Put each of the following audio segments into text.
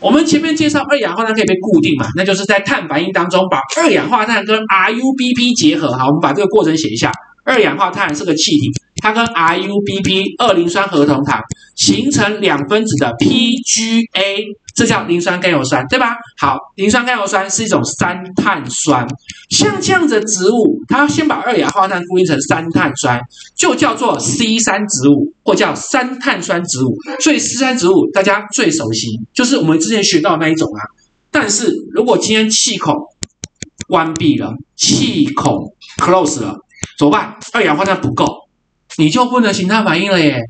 我们前面介绍二氧化碳可以被固定嘛，那就是在碳反应当中把二氧化碳跟 RUBP 结合。哈，我们把这个过程写一下。二氧化碳是个气体，它跟 RUBP 二磷酸核酮糖形成两分子的 PGA。这叫磷酸甘油酸，对吧？好，磷酸甘油酸是一种三碳酸，像这样的植物，它先把二氧化碳固定成三碳酸，就叫做 C 三植物，或叫三碳酸植物。所以 C 三植物大家最熟悉，就是我们之前学到的那一种啊。但是如果今天气孔关闭了，气孔 close 了，怎么办？二氧化碳不够，你就不能形态反应了耶。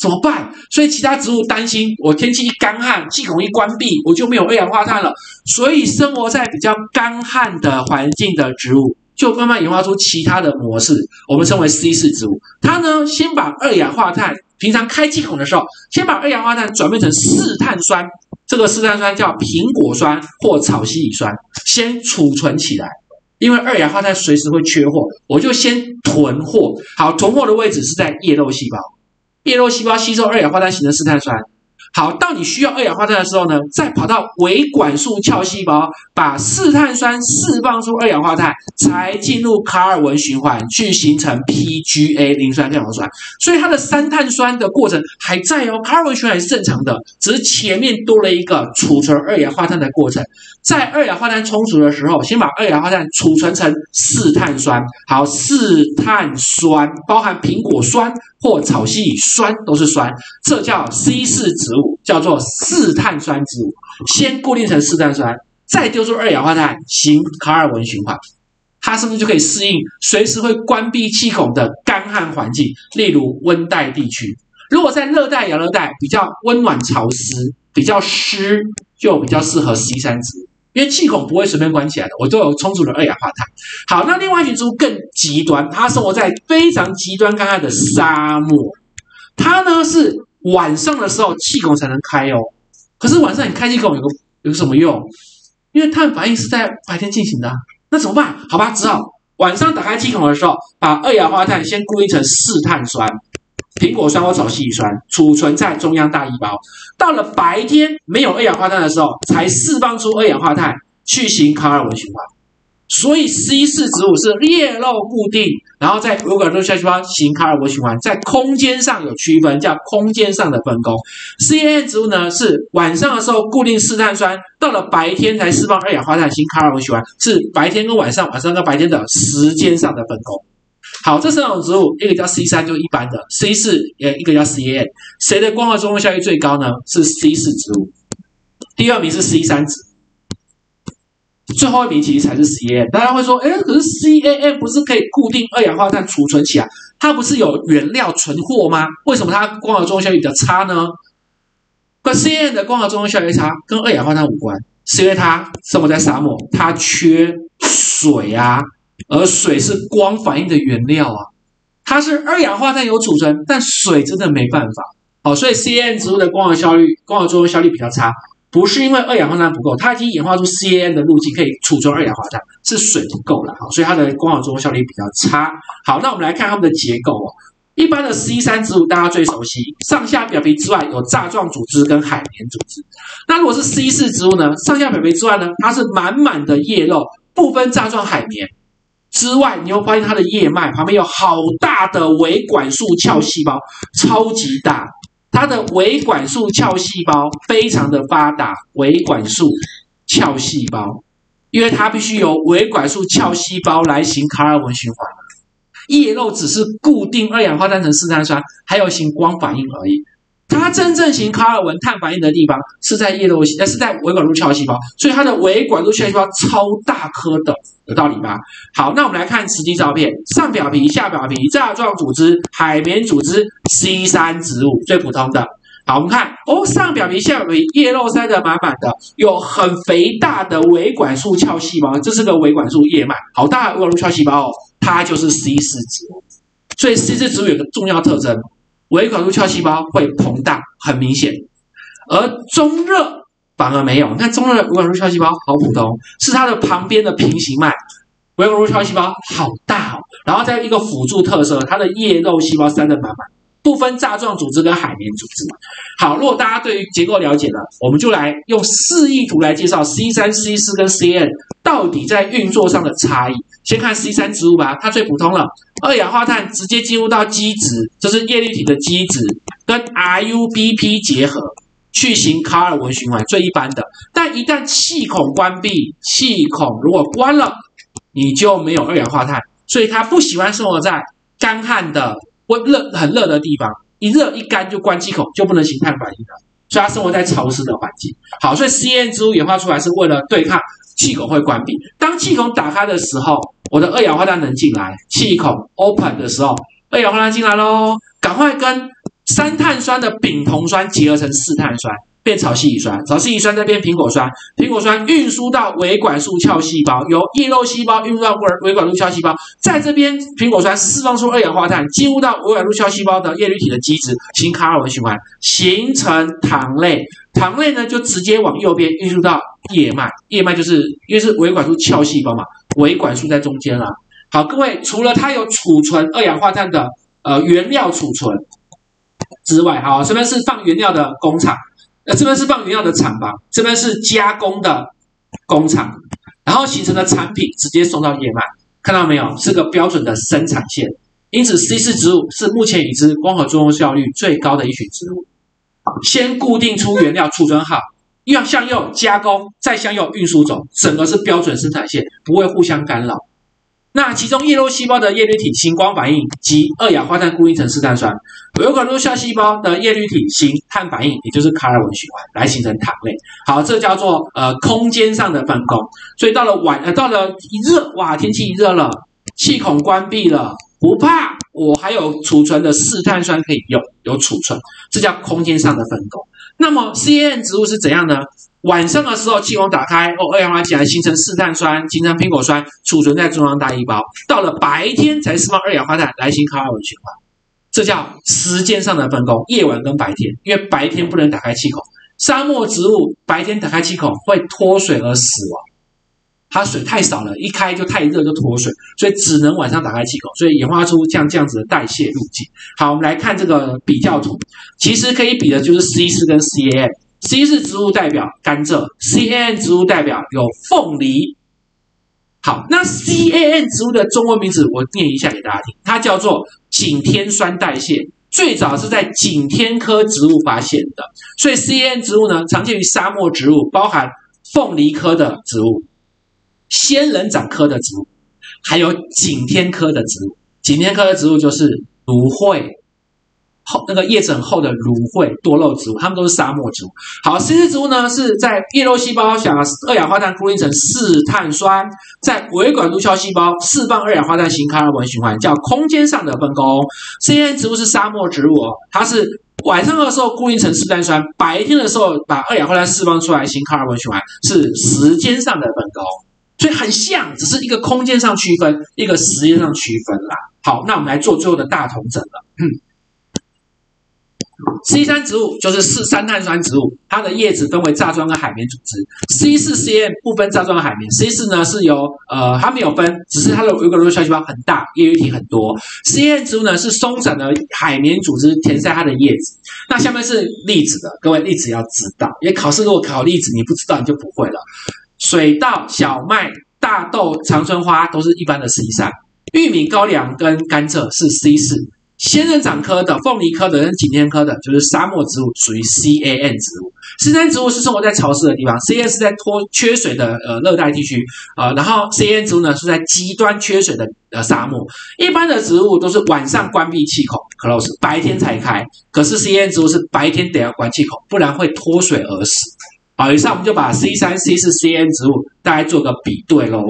怎么办？所以其他植物担心，我天气一干旱，气孔一关闭，我就没有二氧化碳了。所以生活在比较干旱的环境的植物，就慢慢演化出其他的模式，我们称为 C 四植物。它呢，先把二氧化碳，平常开气孔的时候，先把二氧化碳转变成四碳酸，这个四碳酸叫苹果酸或草烯乙酸，先储存起来。因为二氧化碳随时会缺货，我就先囤货。好，囤货的位置是在叶肉细胞。叶肉细胞吸收二氧化碳形成四碳酸。好，到你需要二氧化碳的时候呢，再跑到维管束鞘细胞，把四碳酸释放出二氧化碳，才进入卡尔文循环去形成 PGA 磷酸甘油酸。所以它的三碳酸的过程还在哦，卡尔文循环是正常的，只是前面多了一个储存二氧化碳的过程。在二氧化碳充足的时候，先把二氧化碳储存成四碳酸。好，四碳酸包含苹果酸或草烯乙酸都是酸，这叫 C 四植物。叫做四碳酸植物，先固定成四碳酸，再丢出二氧化碳，行卡尔文循环，它是不是就可以适应随时会关闭气孔的干旱环境？例如温带地区，如果在热带、亚热带比较温暖潮湿、比较湿，就比较适合 C 三植物，因为气孔不会随便关起来的，我都有充足的二氧化碳。好，那另外一群植物更极端，它生活在非常极端干旱的沙漠，它呢是。晚上的时候气孔才能开哦，可是晚上你开气孔有个有什么用？因为碳反应是在白天进行的，那怎么办？好吧，只好晚上打开气孔的时候，把二氧化碳先固定成四碳酸，苹果酸或草烯乙酸，储存在中央大细胞。到了白天没有二氧化碳的时候，才释放出二氧化碳去行卡尔文循环。所以 C 四植物是裂肉固定，然后在维管束下细胞行卡尔文循环，在空间上有区分，叫空间上的分工。C N 植物呢是晚上的时候固定四碳酸，到了白天才释放二氧化碳行卡尔文循环，是白天跟晚上、晚上跟白天的时间上的分工。好，这三种植物，一个叫 C 三，就一般的 C 四，呃，一个叫 C N，谁的光合作用效率最高呢？是 C 四植物，第二名是 C 三植。最后一名其实才是 C A M，大家会说，哎，可是 C A M 不是可以固定二氧化碳储存起来？它不是有原料存货吗？为什么它光合作用效率比较差呢？可 C A M 的光合作用效率差跟二氧化碳无关，是因为它生活在沙漠，它缺水啊，而水是光反应的原料啊，它是二氧化碳有储存，但水真的没办法。好，所以 C N 植物的光合效率、光合作用效率比较差。不是因为二氧化碳不够，它已经演化出 C N 的路径可以储存二氧化碳，是水不够了，好，所以它的光合作用效率比较差。好，那我们来看它们的结构哦。一般的 C 三植物大家最熟悉，上下表皮之外有栅状组织跟海绵组织。那如果是 C 四植物呢？上下表皮之外呢，它是满满的叶肉，不分栅状海绵之外，你会发现它的叶脉旁边有好大的维管束鞘细胞，超级大。它的维管束鞘细胞非常的发达，维管束鞘细胞，因为它必须由维管束鞘细胞来行卡尔文循环。叶肉只是固定二氧化碳成四碳酸，还有行光反应而已。它真正型卡尔文碳反应的地方是在叶肉细，呃，是在维管束鞘细胞，所以它的维管束鞘细胞超大颗的，有道理吧？好，那我们来看实际照片，上表皮、下表皮、栅状组织、海绵组织，C 三植物最普通的。好，我们看哦，上表皮、下表皮叶肉塞得满满的，有很肥大的维管束鞘细胞，这是个维管束叶脉，好大的维管束鞘细胞哦，它就是 C 四植物。所以 C 四植物有个重要特征。维管束鞘细胞会膨大，很明显，而中热反而没有。那中热的维管束鞘细胞好普通，是它的旁边的平行脉，维管束鞘细胞好大哦。然后再一个辅助特色，它的叶肉细胞塞得满满，不分栅状组织跟海绵组织。好，如果大家对于结构了解了，我们就来用示意图来介绍 C 三、C 四跟 C N 到底在运作上的差异。先看 C 三植物吧，它最普通了，二氧化碳直接进入到基质，这是叶绿体的基质，跟 RUBP 结合去行卡尔文循环，最一般的。但一旦气孔关闭，气孔如果关了，你就没有二氧化碳，所以它不喜欢生活在干旱的。温热很热的地方，一热一干就关气孔，就不能形碳反应了。所以它生活在潮湿的环境。好，所以 C N 植物演化出来是为了对抗气孔会关闭。当气孔打开的时候，我的二氧化碳能进来。气孔 open 的时候，二氧化碳进来喽，赶快跟三碳酸的丙酮酸结合成四碳酸。变草烯乙酸，草烯乙酸再变苹果酸，苹果酸运输到维管束鞘细胞，由叶肉细胞运输到维维管束鞘细胞，在这边苹果酸释放出二氧化碳，进入到维管束鞘细胞的叶绿体的基质，行卡尔文循环，形成糖类。糖类呢就直接往右边运输到叶脉，叶脉就是因为是维管束鞘细胞嘛，维管束在中间了。好，各位除了它有储存二氧化碳的呃原料储存之外，好，这边是放原料的工厂。那这边是放原料的厂房，这边是加工的工厂，然后形成的产品直接送到叶脉，看到没有？是个标准的生产线。因此，C 四植物是目前已知光合作用效率最高的一群植物。先固定出原料，储存好，要向右加工，再向右运输走，整个是标准生产线，不会互相干扰。那其中叶肉细胞的叶绿体行光反应及二氧化碳固定成四碳酸，维管束下细胞的叶绿体行碳反应，也就是卡尔文循环来形成糖类。好，这叫做呃空间上的分工。所以到了晚呃到了一热哇，天气一热了，气孔关闭了，不怕，我还有储存的四碳酸可以用，有储存，这叫空间上的分工。那么 C N 植物是怎样呢？晚上的时候，气孔打开，哦，二氧化碳起来形成四碳酸，形成苹果酸，储存在中央大细胞。到了白天才释放二氧化碳来行卡尔文循环，这叫时间上的分工，夜晚跟白天。因为白天不能打开气孔，沙漠植物白天打开气孔会脱水而死亡，它水太少了，一开就太热就脱水，所以只能晚上打开气孔，所以演化出像这样子的代谢路径。好，我们来看这个比较图，其实可以比的就是 C 四跟 C A N。C 是植物代表甘蔗，C A N 植物代表有凤梨。好，那 C A N 植物的中文名字我念一下给大家听，它叫做景天酸代谢，最早是在景天科植物发现的。所以 C A N 植物呢，常见于沙漠植物，包含凤梨科的植物、仙人掌科的植物，还有景天科的植物。景天科的植物就是芦荟。厚那个叶子很厚的芦荟多肉植物，它们都是沙漠植物。好，C 四植物呢是在叶肉细胞想二氧化碳固定成四碳酸，在维管束鞘细胞释放二氧化碳型卡尔文循环，叫空间上的分工。C N 植物是沙漠植物哦，它是晚上的时候固定成四碳酸，白天的时候把二氧化碳释放出来行卡尔文循环，是时间上的分工。所以很像，只是一个空间上区分，一个时间上区分啦。好，那我们来做最后的大同整了。C 三植物就是四三碳酸植物，它的叶子分为栅状跟海绵组织。C 四 C M 不分栅状海绵，C 四呢是由呃它没有分，只是它的维管束小细胞很大，叶绿体很多。C N 植物呢是松散的海绵组织填塞它的叶子。那下面是粒子的，各位粒子要知道，因为考试如果考粒子，你不知道你就不会了。水稻、小麦、大豆、长春花都是一般的 C 三，玉米、高粱跟甘蔗是 C 四。仙人掌科的、凤梨科的跟景天科的，就是沙漠植物，属于 C A N 植物。C 三植物是生活在潮湿的地方，C N 是在脱缺水的呃热带地区啊。然后 C N 植物呢是在极端缺水的呃沙漠。一般的植物都是晚上关闭气孔 close，白天才开。可是 C N 植物是白天得要关气孔，不然会脱水而死。好，以上我们就把 C 三、C 四、C N 植物大家做个比对喽。